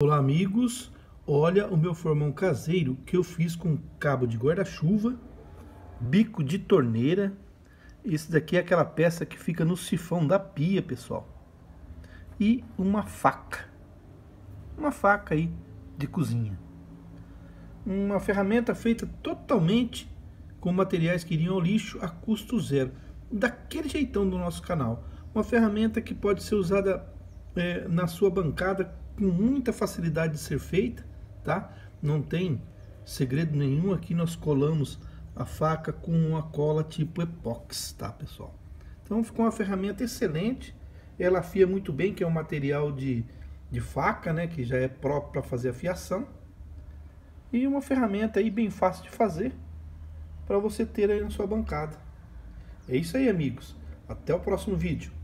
Olá amigos, olha o meu formão caseiro que eu fiz com cabo de guarda-chuva, bico de torneira. Esse daqui é aquela peça que fica no sifão da pia, pessoal. E uma faca, uma faca aí de cozinha. Uma ferramenta feita totalmente com materiais que iriam ao lixo a custo zero. Daquele jeitão do nosso canal. Uma ferramenta que pode ser usada é, na sua bancada com muita facilidade de ser feita, tá? Não tem segredo nenhum aqui, nós colamos a faca com uma cola tipo epox, tá, pessoal? Então ficou uma ferramenta excelente, ela afia muito bem, que é um material de, de faca, né, que já é próprio para fazer afiação. E uma ferramenta aí bem fácil de fazer, para você ter aí na sua bancada. É isso aí, amigos. Até o próximo vídeo.